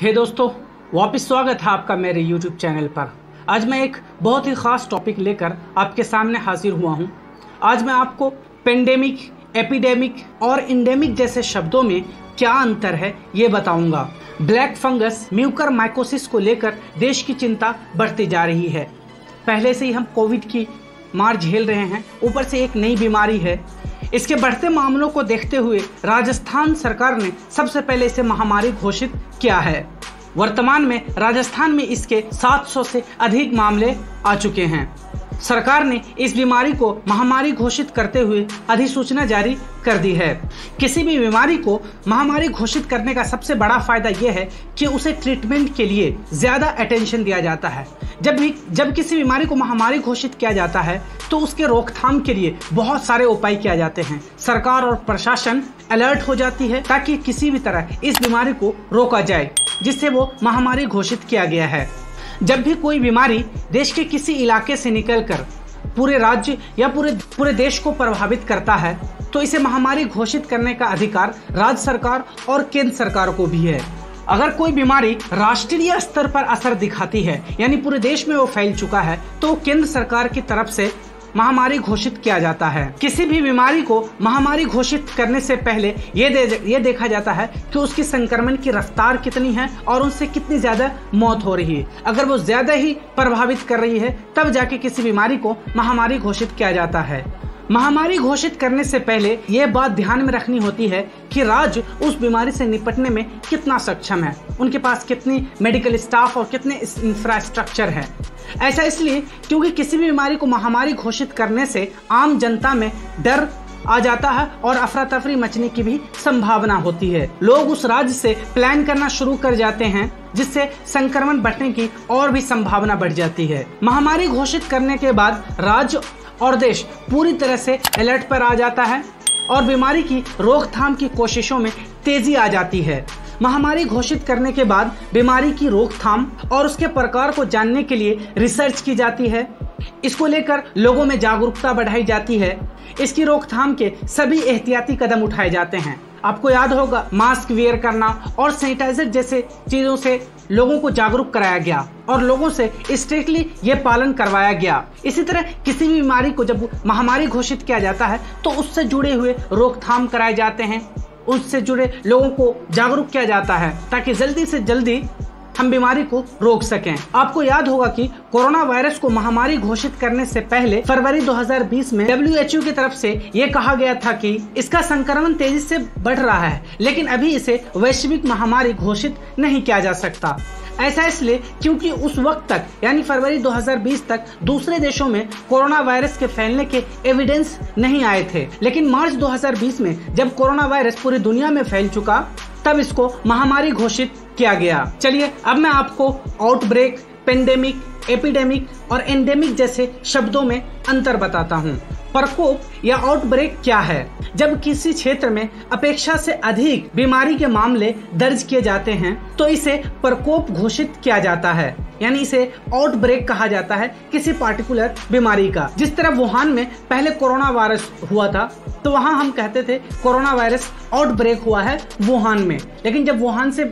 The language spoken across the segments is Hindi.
हे hey दोस्तों, वापस स्वागत है आपका मेरे YouTube चैनल पर। आज मैं एक बहुत ही ख़ास टॉपिक लेकर आपके सामने हाजिर हुआ हूँ। आज मैं आपको पेंडेमिक एपिडेमिक और इंडेमिक जैसे शब्दों में क्या अंतर है ये बताऊँगा। ब्लैक फंगस म्यूकर माइकोसिस को लेकर देश की चिंता बढ़ती जा रही है। पहले से ही हम कोविड की मार झेल रहे हैं, ऊपर से एक नई बीमारी है इसके बढ़ते मामलों को देखते हुए राजस्थान सरकार ने सबसे पहले इसे महामारी घोषित किया है। वर्तमान में राजस्थान में इसके 700 से अधिक मामले आ चुके हैं। सरकार ने इस बीमारी को महामारी घोषित करते हुए अधिसूचना जारी कर दी है। किसी भी बीमारी को महामारी घोषित करने का सबसे बड़ा फ़ायदा यह है कि उसे ट्रीटमेंट के लिए ज़्यादा अटेंशन दिया जाता है। जब भी, जब किसी बीमारी को महामारी घोषित किया जाता है तो उसके रोकथाम के लिए बहुत सारे उपाय किया जाते हैं। सरकार और प्रशासन अलर्ट हो जाती है ताकि किसी भी तरह इस बीमारी को रोका जाए, जिससे वो महामारी घोषित किया गया है। जब भी कोई बीमारी देश के किसी इलाके से निकलकर पूरे राज्य या पूरे पूरे देश को प्रभावित करता है तो इसे महामारी घोषित करने का अधिकार राज्य सरकार और केंद्र सरकार को भी है। अगर कोई बीमारी राष्ट्रीय स्तर पर असर दिखाती है, यानी पूरे देश में वो फैल चुका है तो केंद्र सरकार की तरफ़ से महामारी घोषित किया जाता है। किसी भी बीमारी को महामारी घोषित करने से पहले ये दे, ये देखा जाता है कि उसकी संक्रमण की रफ्तार कितनी है और उनसे कितनी ज़्यादा मौत हो रही है। अगर वो ज़्यादा ही प्रभावित कर रही है तब जाके किसी बीमारी को महामारी घोषित किया जाता है। महामारी घोषित करने से पहले ये बात ध्यान में रखनी होती है कि राज्य उस बीमारी से निपटने में कितना सक्षम है। उनके पास कितनी मेडिकल स्टाफ और कितने इंफ्रास्ट्रक्चर है। ऐसा इसलिए क्योंकि किसी भी बीमारी को महामारी घोषित करने से आम जनता में डर आ जाता है और अफरा तफरी मचने की भी संभावना होती है। लोग उस राज्य से प्लान करना शुरू कर जाते हैं, जिससे संक्रमण बढ़ने की और भी संभावना बढ़ जाती है। महामारी घोषित करने के बाद राज्य और देश पूरी तरह से अलर्ट पर आ जाता है और बीमारी की रोकथाम की कोशिशों में तेज़ी आ जाती है। महामारी घोषित करने के बाद बीमारी की रोकथाम और उसके प्रकार को जानने के लिए रिसर्च की जाती है। इसको लेकर लोगों में जागरूकता बढ़ाई जाती है। इसकी रोकथाम के सभी एहतियाती कदम उठाए जाते हैं। आपको याद होगा मास्क वेयर करना और सैनिटाइजर जैसे चीज़ों से लोगों को जागरूक कराया गया और लोगों से स्ट्रिक्टली ये पालन करवाया गया। इसी तरह किसी भी बीमारी को जब महामारी घोषित किया जाता है तो उससे जुड़े हुए रोकथाम कराए जाते हैं। उससे जुड़े लोगों को जागरूक किया जाता है, ताकि जल्दी से जल्दी हम बीमारी को रोक सकें। आपको याद होगा कि कोरोना वायरस को महामारी घोषित करने से पहले फरवरी 2020 में डब्ल्यू की तरफ़ से ये कहा गया था कि इसका संक्रमण तेज़ी से बढ़ रहा है, लेकिन अभी इसे वैश्विक महामारी घोषित नहीं किया जा सकता। ऐसा इसलिए क्योंकि उस वक्त तक, यानी फरवरी 2020 तक, दूसरे देशों में कोरोना वायरस के फैलने के एविडेंस नहीं आए थे। लेकिन मार्च 2020 में जब कोरोना वायरस पूरी दुनिया में फैल चुका, तब इसको महामारी घोषित किया गया। चलिए, अब मैं आपको आउटब्रेक पेंडेमिक एपिडेमिक और एंडेमिक जैसे शब्दों में अंतर बताता हूँ। प्रकोप या आउटब्रेक क्या है? जब किसी क्षेत्र में अपेक्षा से अधिक बीमारी के मामले दर्ज किए जाते हैं तो इसे प्रकोप घोषित किया जाता है। यानी इसे आउटब्रेक कहा जाता है किसी पार्टिकुलर बीमारी का। जिस तरह वुहान में पहले कोरोना वायरस हुआ था तो वहाँ हम कहते थे कोरोना वायरस आउटब्रेक हुआ है वुहान में। लेकिन जब वुहान से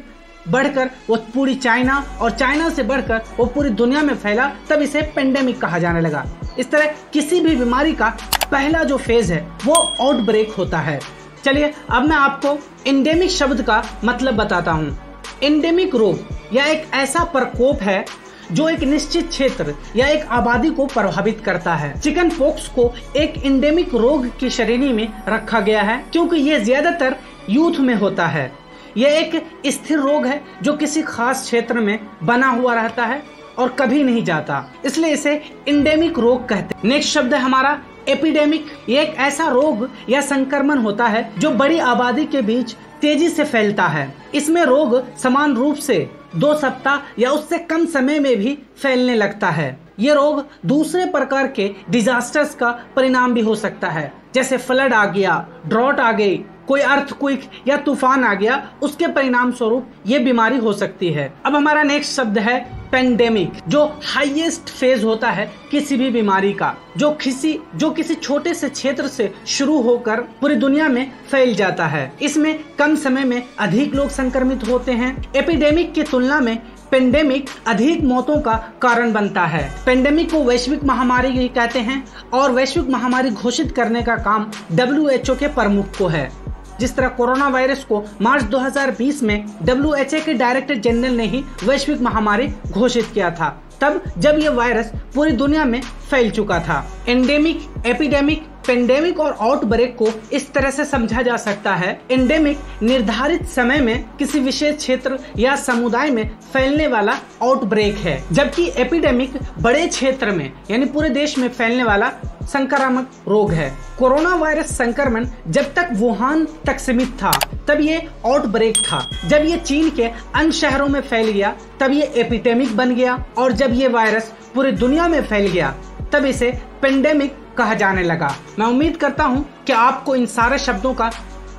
बढ़कर वो पूरी चाइना और चाइना से बढ़कर वो पूरी दुनिया में फैला, तब इसे पेंडेमिक कहा जाने लगा। इस तरह किसी भी बीमारी का पहला जो फ़ेज़ है, वो आउटब्रेक होता है। चलिए, अब मैं आपको इंडेमिक शब्द का मतलब बताता हूँ। इंडेमिक रोग या एक ऐसा प्रकोप है जो एक निश्चित क्षेत्र या एक आबादी को प्रभावित करता है। चिकन पॉक्स को एक इंडेमिक रोग की श्रेणी में रखा गया है, क्योंकि ये ज़्यादातर यूथ में होता है। यह एक स्थिर रोग है जो किसी खास क्षेत्र में बना हुआ रहता है और कभी नहीं जाता। इसलिए इसे इंडेमिक रोग कहते हैं। नेक्स्ट शब्द है हमारा एपिडेमिक एक ऐसा रोग या संक्रमण होता है जो बड़ी आबादी के बीच तेज़ी से फैलता है। इसमें रोग समान रूप से दो सप्ताह या उससे कम समय में भी फैलने लगता है। ये रोग दूसरे प्रकार के डिजास्टर्स का परिणाम भी हो सकता है। जैसे फ्लड आ गया ड्रॉट आ गई, कोई अर्थ क्विक या तूफ़ान आ गया, उसके परिणाम स्वरूप ये बीमारी हो सकती है। अब हमारा नेक्स्ट शब्द है पेंडेमिक जो हाईएस्ट फ़ेज़ होता है किसी भी बीमारी का, जो किसी जो किसी छोटे से क्षेत्र से शुरू होकर पूरी दुनिया में फैल जाता है। इसमें कम समय में अधिक लोग संक्रमित होते हैं। एपिडेमिक की तुलना में पेंडेमिक अधिक मौतों का कारण बनता है। पेंडेमिक को वैश्विक महामारी कहते हैं और वैश्विक महामारी घोषित करने का काम डब्ल्यूएचओ के प्रमुख को है। जिस तरह कोरोना वायरस को मार्च 2020 में डब्ल्यू के डायरेक्टर जनरल ने ही वैश्विक महामारी घोषित किया था, तब जब यह वायरस पूरी दुनिया में फैल चुका था। एंडेमिक एपिडेमिक पेंडेमिक और आउटब्रेक को इस तरह से समझा जा सकता है। एंडेमिक निर्धारित समय में किसी विशेष क्षेत्र या समुदाय में फैलने वाला आउटब्रेक है। जबकि एपिडेमिक बड़े क्षेत्र में, यानी पूरे देश में फैलने वाला संक्रामक रोग है। कोरोना वायरस संक्रमण जब तक वुहान तक सीमित था, तब ये आउटब्रेक था। जब ये चीन के अन्य शहरों में फैल गया, तब ये एपिडेमिक बन गया। और जब ये वायरस पूरी दुनिया में फैल गया, तब इसे पेंडेमिक कहा जाने लगा। मैं उम्मीद करता हूँ कि आपको इन सारे शब्दों का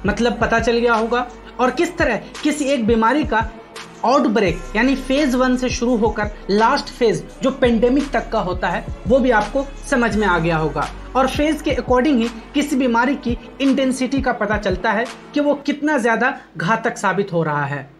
मतलब पता चल गया होगा और किस तरह किसी एक बीमारी का आउटब्रेक यानी फ़ेज़ वन से शुरू होकर लास्ट फ़ेज़ जो पेंडेमिक तक का होता है, वो भी आपको समझ में आ गया होगा। और फ़ेज़ के अकॉर्डिंग ही किसी बीमारी की इंटेंसिटी का पता चलता है कि वो कितना ज़्यादा घातक साबित हो रहा है।